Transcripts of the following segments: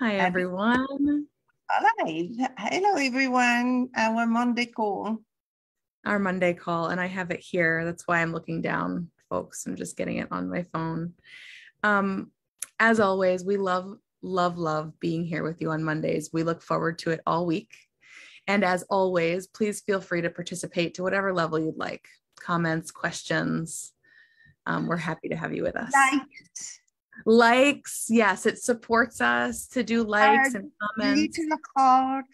Hi, everyone. Hi. Hello, everyone. Our Monday call. Our Monday call, and I have it here. That's why I'm looking down, folks. I'm just getting it on my phone. Um, as always, we love, love, love being here with you on Mondays. We look forward to it all week. And as always, please feel free to participate to whatever level you'd like comments, questions. Um, we're happy to have you with us. Likes. Likes, yes, it supports us to do likes and comments. Little card.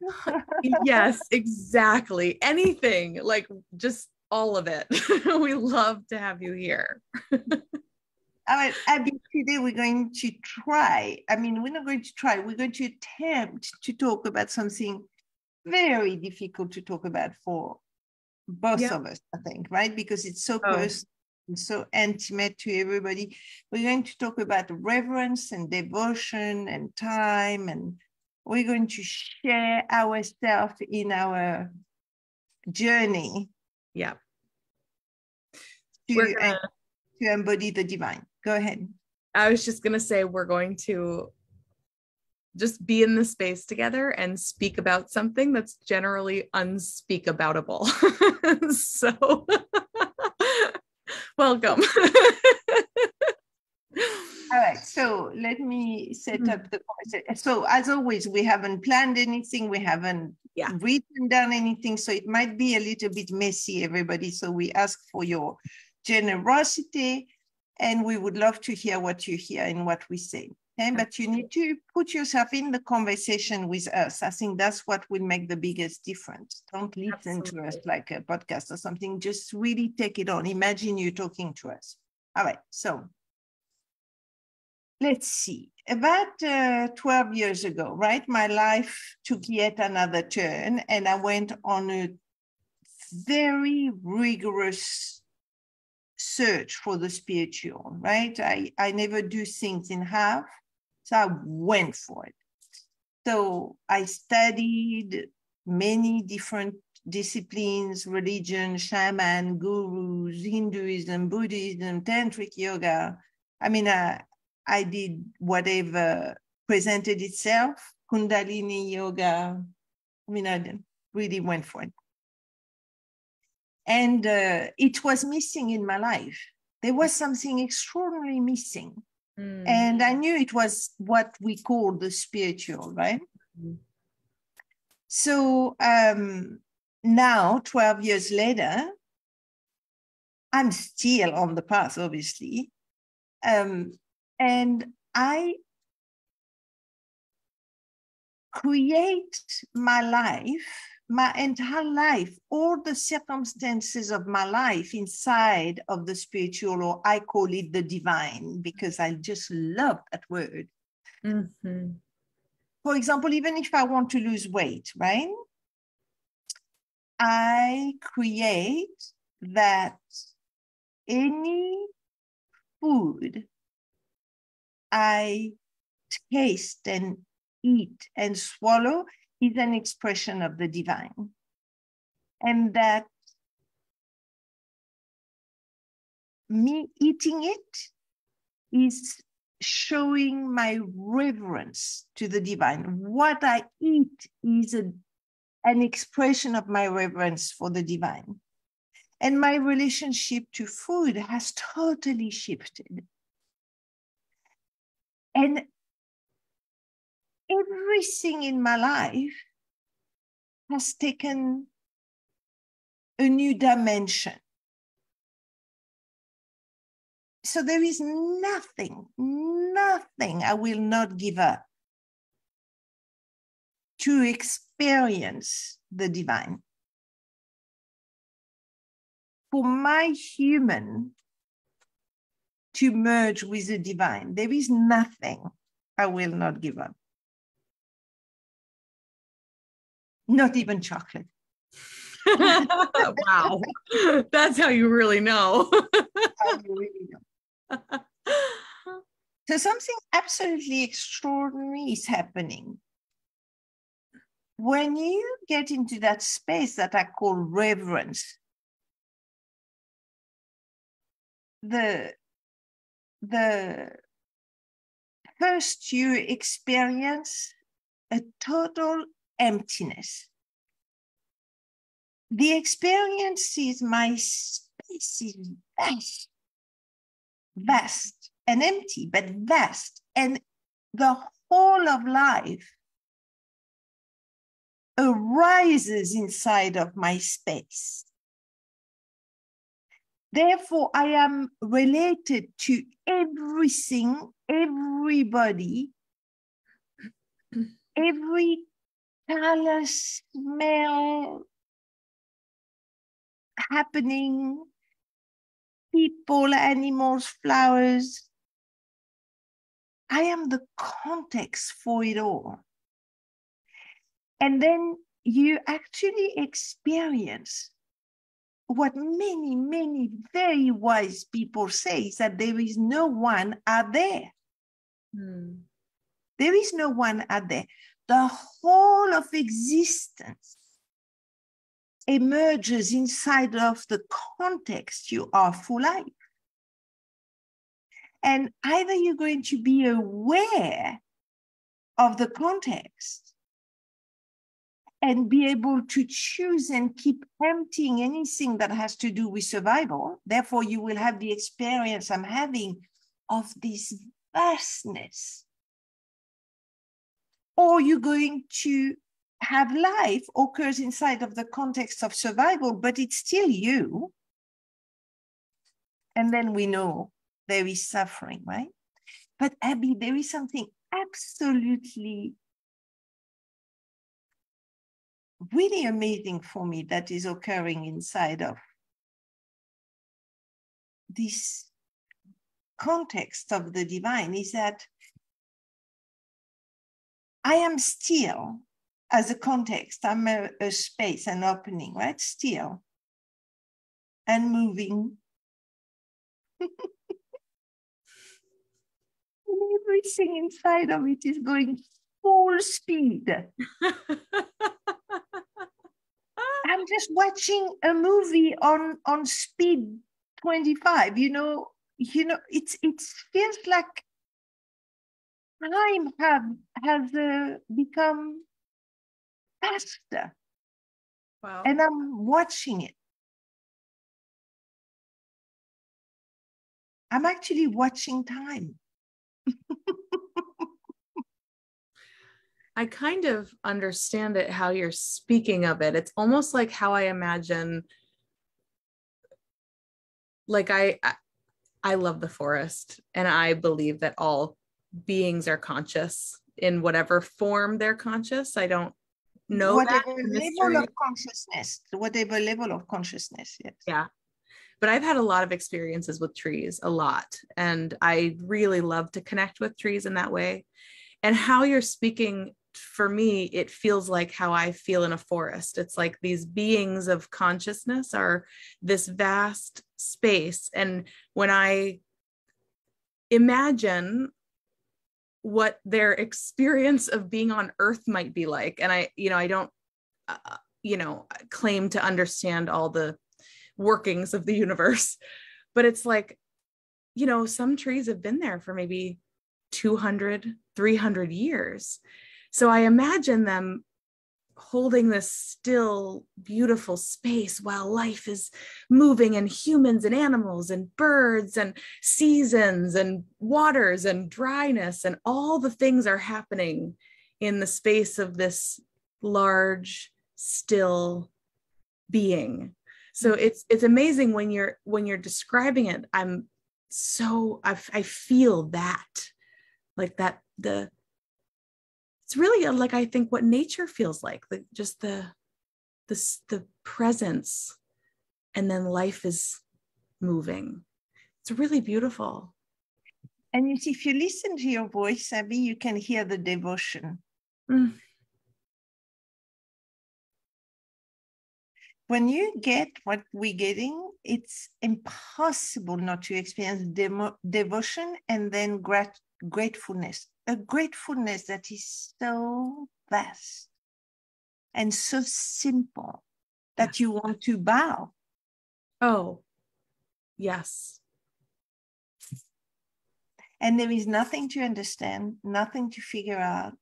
yes, exactly. Anything, like just all of it. we love to have you here. All right, Abby, today we're going to try. I mean, we're not going to try, we're going to attempt to talk about something very difficult to talk about for both of us, I think, right? Because it's so oh. personal so intimate to everybody. We're going to talk about reverence and devotion and time, and we're going to share ourselves in our journey. Yeah. To, gonna, to embody the divine. Go ahead. I was just going to say, we're going to just be in the space together and speak about something that's generally unspeakable. so Welcome. All right, so let me set up the So as always, we haven't planned anything, we haven't yeah. written down anything, so it might be a little bit messy, everybody. So we ask for your generosity, and we would love to hear what you hear and what we say. Okay, but you need to put yourself in the conversation with us. I think that's what will make the biggest difference. Don't listen Absolutely. to us like a podcast or something. Just really take it on. Imagine you talking to us. All right. So let's see. About uh, 12 years ago, right? My life took yet another turn and I went on a very rigorous search for the spiritual, right? I, I never do things in half. So I went for it. So I studied many different disciplines, religion, shaman, gurus, Hinduism, Buddhism, tantric yoga. I mean, I, I did whatever presented itself, Kundalini yoga. I mean, I really went for it. And uh, it was missing in my life. There was something extraordinarily missing. Mm. And I knew it was what we call the spiritual, right? Mm. So um, now, 12 years later, I'm still on the path, obviously. Um, and I create my life my entire life, all the circumstances of my life inside of the spiritual, or I call it the divine, because I just love that word. Mm-hmm. For example, even if I want to lose weight, right? I create that any food I taste and eat and swallow is an expression of the divine. And that me eating it is showing my reverence to the divine. What I eat is a, an expression of my reverence for the divine. And my relationship to food has totally shifted. And everything in my life has taken a new dimension. So there is nothing, nothing I will not give up to experience the divine. For my human to merge with the divine, there is nothing I will not give up. Not even chocolate. wow. That's how you really know. really know. so something absolutely extraordinary is happening. When you get into that space that I call reverence, the the first you experience a total emptiness. The experience is my space is vast, vast and empty, but vast. And the whole of life arises inside of my space. Therefore, I am related to everything, everybody, every color, smell, happening, people, animals, flowers. I am the context for it all. And then you actually experience what many, many very wise people say is that there is no one out there. Hmm. There is no one out there. The whole of existence emerges inside of the context you are for life. And either you're going to be aware of the context and be able to choose and keep emptying anything that has to do with survival. Therefore, you will have the experience I'm having of this vastness. Or you're going to have life occurs inside of the context of survival, but it's still you. And then we know there is suffering, right? But Abby, there is something absolutely really amazing for me that is occurring inside of this context of the divine is that I am still, as a context, I'm a, a space, an opening, right? Still and moving. and everything inside of it is going full speed. I'm just watching a movie on on speed 25. You know, you know, it's it feels like time have has uh, become faster. Wow. And I'm watching it. I'm actually watching time. I kind of understand it how you're speaking of it. It's almost like how I imagine like I I love the forest and I believe that all beings are conscious in whatever form they're conscious. I don't know whatever level of consciousness, whatever level of consciousness, yes. Yeah. But I've had a lot of experiences with trees, a lot. And I really love to connect with trees in that way. And how you're speaking for me, it feels like how I feel in a forest. It's like these beings of consciousness are this vast space. And when I imagine what their experience of being on earth might be like, and I, you know, I don't, uh, you know, claim to understand all the workings of the universe, but it's like, you know, some trees have been there for maybe 200, 300 years. So I imagine them holding this still beautiful space while life is moving and humans and animals and birds and seasons and waters and dryness and all the things are happening in the space of this large still being so mm-hmm. it's it's amazing when you're when you're describing it i'm so i, I feel that like that the it's really uh, like I think what nature feels like, the, just the, the, the presence and then life is moving. It's really beautiful. And you see, if you listen to your voice, Abby, you can hear the devotion. Mm. When you get what we're getting, it's impossible not to experience demo- devotion and then grat- gratefulness a gratefulness that is so vast and so simple that you want to bow. Oh, yes. and there is nothing to understand, nothing to figure out.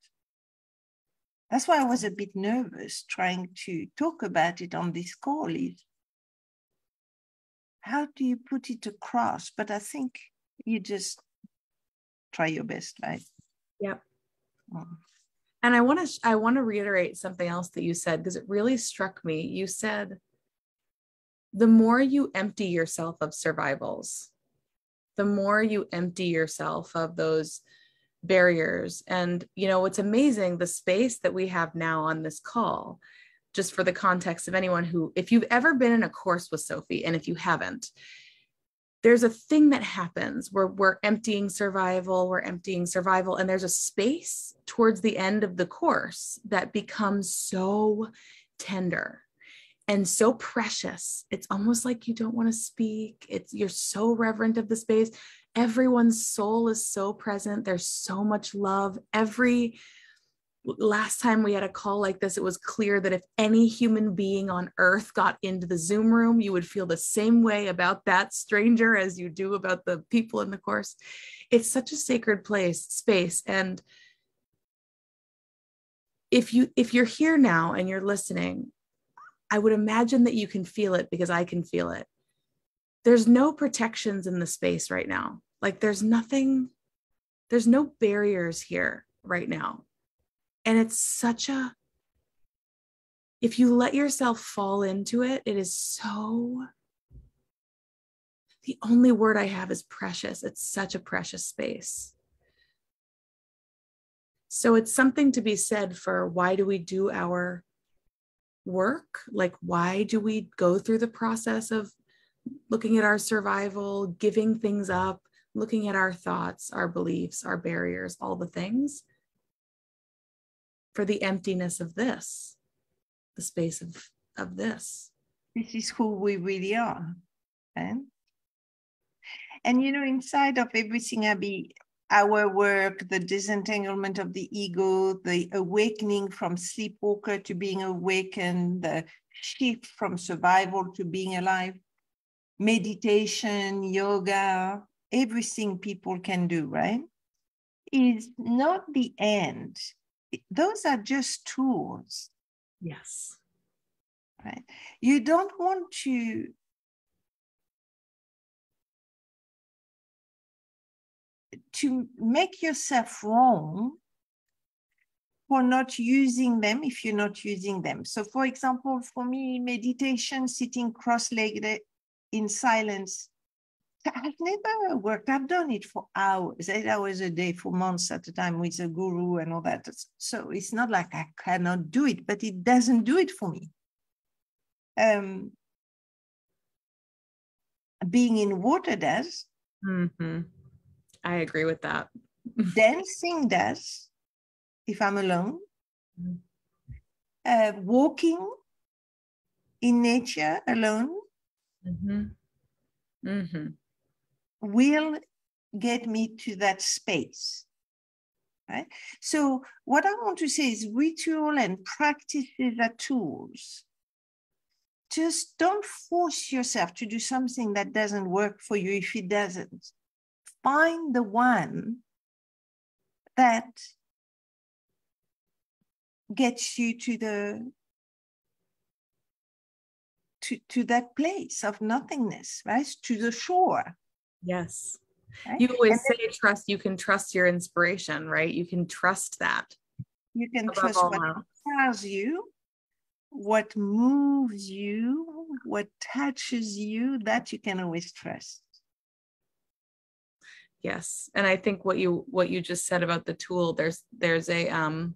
That's why I was a bit nervous trying to talk about it on this call. Is how do you put it across? But I think you just try your best, right? Yep. Mm. And I want to I want to reiterate something else that you said because it really struck me. You said the more you empty yourself of survivals, the more you empty yourself of those barriers. And, you know, it's amazing the space that we have now on this call, just for the context of anyone who, if you've ever been in a course with Sophie, and if you haven't, there's a thing that happens where we're emptying survival, we're emptying survival, and there's a space towards the end of the course that becomes so tender and so precious. It's almost like you don't want to speak. It's you're so reverent of the space. Everyone's soul is so present. There's so much love. Every last time we had a call like this, it was clear that if any human being on earth got into the Zoom room, you would feel the same way about that stranger as you do about the people in the course. It's such a sacred place, space. And if you if you're here now and you're listening I would imagine that you can feel it because I can feel it. There's no protections in the space right now. Like there's nothing, there's no barriers here right now. And it's such a, if you let yourself fall into it, it is so, the only word I have is precious. It's such a precious space. So it's something to be said for why do we do our work? Like, why do we go through the process of looking at our survival, giving things up, looking at our thoughts, our beliefs, our barriers, all the things? For the emptiness of this, the space of, of this. This is who we really are. And, and you know, inside of everything Abby our work, the disentanglement of the ego, the awakening from sleepwalker to being awakened, the shift from survival to being alive, meditation, yoga, everything people can do, right? Is not the end. Those are just tools. Yes. Right. You don't want to to make yourself wrong for not using them if you're not using them. So, for example, for me, meditation, sitting cross legged in silence, has never worked. I've done it for hours, eight hours a day for months at a time with a guru and all that. So, it's not like I cannot do it, but it doesn't do it for me. Um, being in water does. Mm-hmm. I agree with that. Dancing does, if I'm alone. Mm-hmm. Uh, walking in nature alone mm-hmm. Mm-hmm. Will get me to that space. Right? So, what I want to say is ritual and practices are tools. Just don't force yourself to do something that doesn't work for you if it doesn't find the one that gets you to the to, to that place of nothingness, right? To the shore. Yes. Right? You always then, say trust, you can trust your inspiration, right? You can trust that. You can trust what tells you, what moves you, what touches you, that you can always trust yes and i think what you what you just said about the tool there's there's a um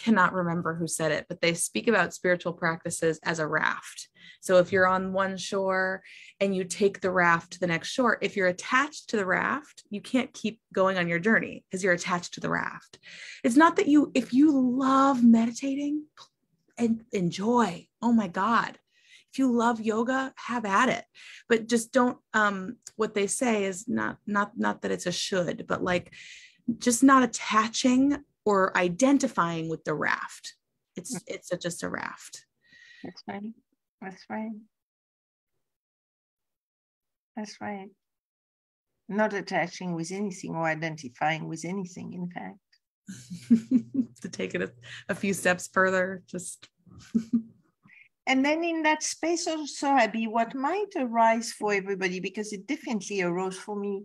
cannot remember who said it but they speak about spiritual practices as a raft. So if you're on one shore and you take the raft to the next shore if you're attached to the raft you can't keep going on your journey because you're attached to the raft. It's not that you if you love meditating and enjoy oh my god if you love yoga have at it. But just don't um what they say is not not not that it's a should but like just not attaching or identifying with the raft it's mm. it's a, just a raft that's right that's right that's right not attaching with anything or identifying with anything, in fact. to take it a, a few steps further, just. and then in that space also, Abby, what might arise for everybody, because it definitely arose for me,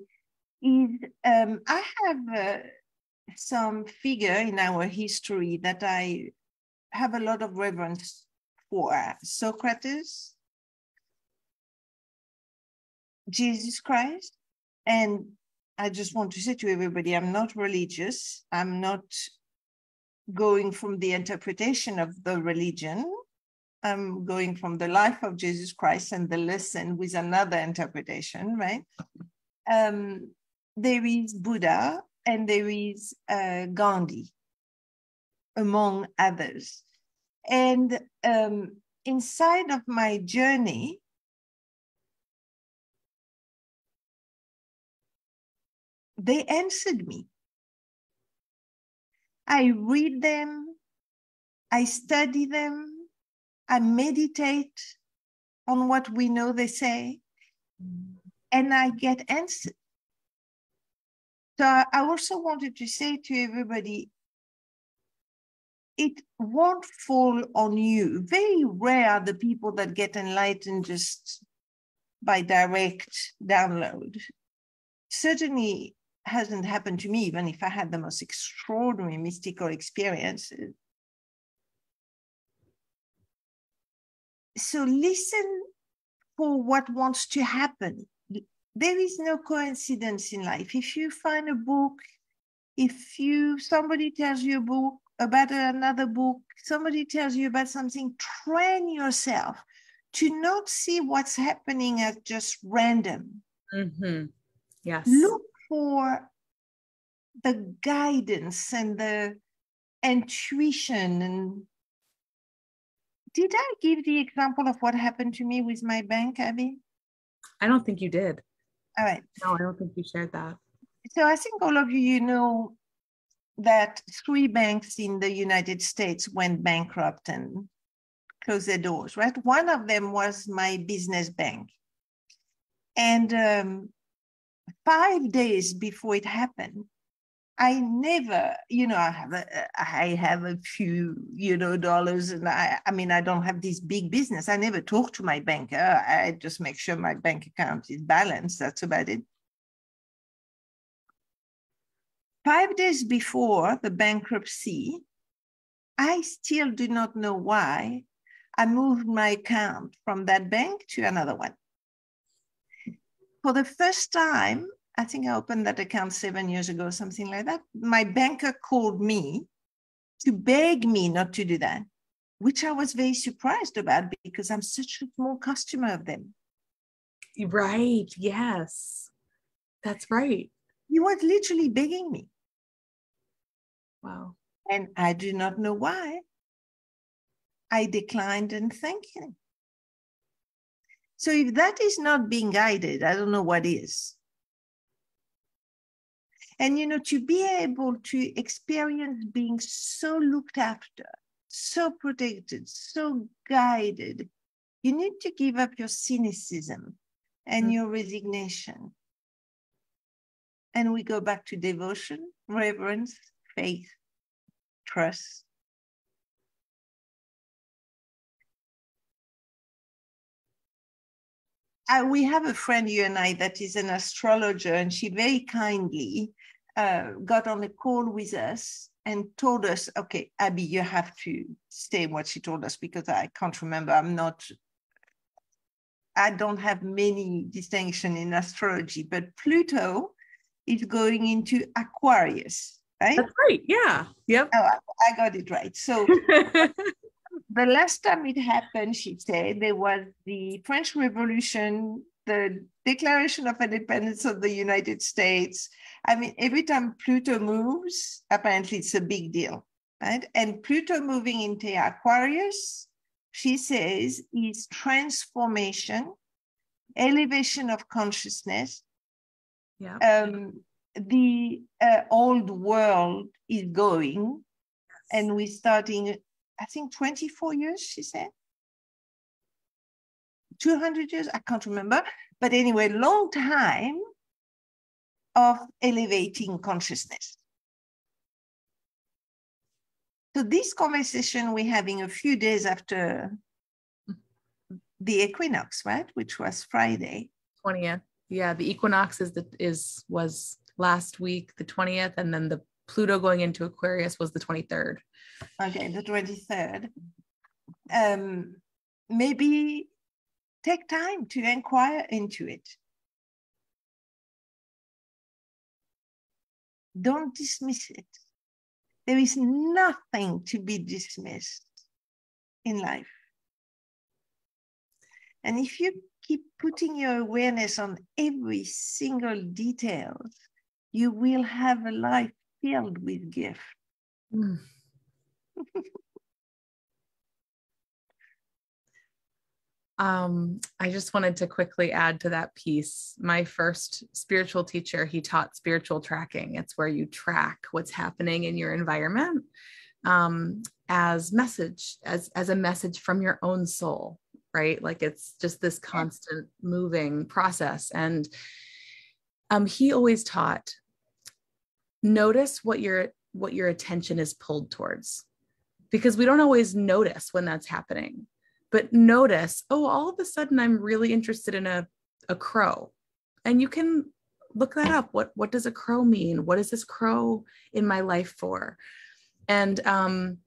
is um, I have uh, some figure in our history that I have a lot of reverence for Socrates, Jesus Christ, and I just want to say to everybody, I'm not religious. I'm not going from the interpretation of the religion. I'm going from the life of Jesus Christ and the lesson with another interpretation, right? Um, there is Buddha and there is uh, Gandhi, among others. And um, inside of my journey, they answered me. I read them, I study them, I meditate on what we know they say, and I get answers. So I also wanted to say to everybody, it won't fall on you. Very rare the people that get enlightened just by direct download. Certainly hasn't happened to me, even if I had the most extraordinary mystical experiences. So listen for what wants to happen. There is no coincidence in life. If you find a book, if you somebody tells you a book about another book, somebody tells you about something, train yourself to not see what's happening as just random. Mm-hmm. Yes. Look for the guidance and the intuition and did I give the example of what happened to me with my bank, Abby? I don't think you did. All right. No, I don't think you shared that. So I think all of you, you know that three banks in the United States went bankrupt and closed their doors, right? One of them was my business bank. And um, five days before it happened, I never, you know, I have a, I have a few, you know, dollars, and I, I mean, I don't have this big business. I never talk to my banker. I just make sure my bank account is balanced. That's about it. Five days before the bankruptcy, I still do not know why I moved my account from that bank to another one for the first time, I think I opened that account seven years ago, something like that. My banker called me to beg me not to do that, which I was very surprised about because I'm such a small customer of them. Right. Yes. That's right. He was literally begging me. Wow. And I do not know why. I declined and thanked him. So if that is not being guided, I don't know what is. And you know, to be able to experience being so looked after, so protected, so guided, you need to give up your cynicism and mm-hmm. your resignation. And we go back to devotion, reverence, faith, trust, uh, we have a friend, you and I, that is an astrologer, and she very kindly uh, got on a call with us and told us, okay, Abby, you have to say what she told us because I can't remember. I'm not, I don't have many distinction in astrology, but Pluto is going into Aquarius, right? That's right. Yeah. Yep. Oh, I, I got it right. So the last time it happened, she said, there was the French Revolution, the Declaration of Independence of the United States. I mean, every time Pluto moves, apparently it's a big deal, right? And Pluto moving into Aquarius, she says, is transformation, elevation of consciousness. Yeah. Um, the uh, old world is going, yes. and we're starting I think 24 years, she said. 200 years, I can't remember. But anyway, long time. of elevating consciousness. So this conversation we're having a few days after the equinox, right? Which was Friday. 20th. Yeah, the equinox is the is was last week, the 20th, and then the Pluto going into Aquarius was the 23rd. Okay, the 23rd. Um, maybe take time to inquire into it. Don't dismiss it. There is nothing to be dismissed in life. And if you keep putting your awareness on every single detail, you will have a life filled with gift. Mm. um, I just wanted to quickly add to that piece. My first spiritual teacher, he taught spiritual tracking. It's where you track what's happening in your environment um, as message, as as a message from your own soul, right? Like it's just this constant moving process. And um, he always taught notice what your what your attention is pulled towards because we don't always notice when that's happening but notice oh all of a sudden i'm really interested in a, a crow. And you can look that up. What what does a crow mean? What is this crow in my life for? And um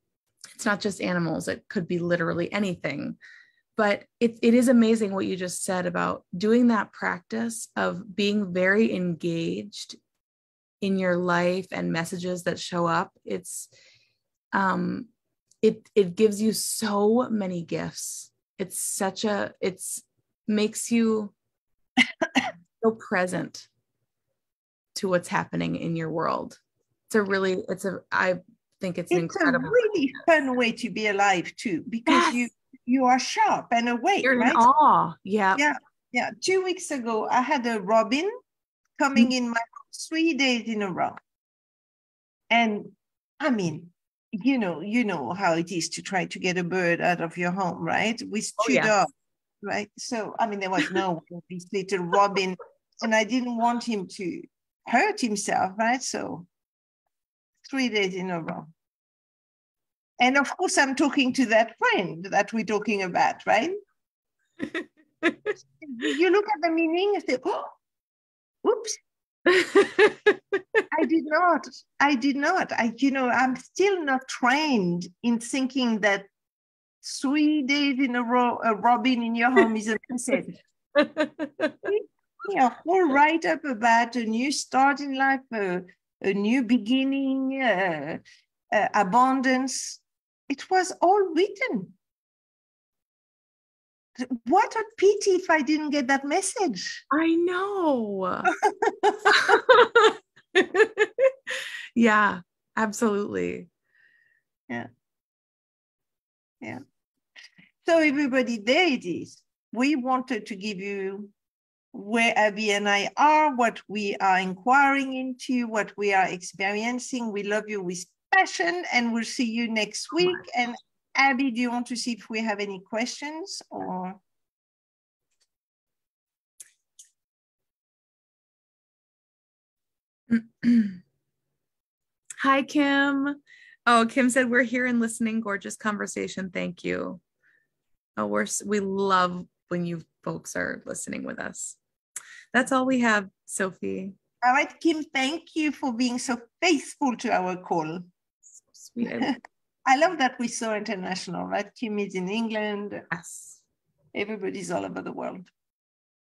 it's not just animals. It could be literally anything. But it, it is amazing what you just said about doing that practice of being very engaged in your life and messages that show up. It's um it it gives you so many gifts. It's such a it's makes you so present to what's happening in your world. It's a really it's a i think it's, it's incredible a really fun way to be alive too because yes. you you are sharp and awake You're right? in awe. Yeah. Yeah yeah. Two weeks ago i had a robin coming mm-hmm. in my three days in a row. And I mean, you know, you know how it is to try to get a bird out of your home, right? With two oh, yeah. dogs, right? So I mean, there was no this little robin, and I didn't want him to hurt himself, right? So three days in a row. And of course, I'm talking to that friend that we're talking about, right? you look at the meaning and say, oh, oops, I did not. I did not. I, you know, I'm still not trained in thinking that three days in a row, a robin in your home is a message. a whole write up about a new start in life, a, a new beginning, uh, uh, abundance. It was all written what a pity if I didn't get that message. I know. yeah, absolutely. Yeah. Yeah. So, everybody, there it is. We wanted to give you where Abby and I are, what we are inquiring into, what we are experiencing. We love you with passion, and we'll see you next oh week. And Abby, do you want to see if we have any questions or? Hi, Kim. Oh, Kim said we're here and listening. Gorgeous conversation. Thank you. Oh, we're we love when you folks are listening with us. That's all we have, Sophie. All right, Kim. Thank you for being so faithful to our call. So sweet. I love that we're so international, right? Kim is in England. Yes. Everybody's all over the world.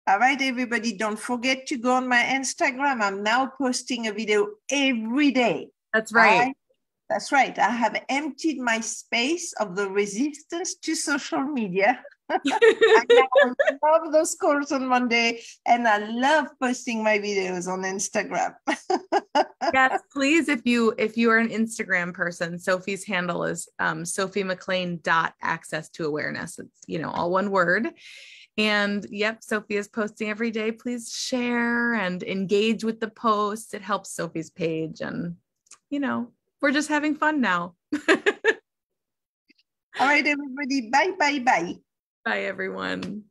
All right, everybody, don't forget to go on my Instagram. I'm now posting a video every day. That's right. I, that's right. I have emptied my space of the resistance to social media. I love those calls on Monday, and I love posting my videos on Instagram. yes, please. If you if you are an Instagram person, Sophie's handle is um, Sophie McLean dot access to awareness. It's you know all one word. And yep, Sophie is posting every day. Please share and engage with the posts. It helps Sophie's page, and you know we're just having fun now. all right, everybody. Bye, bye, bye. Bye, everyone.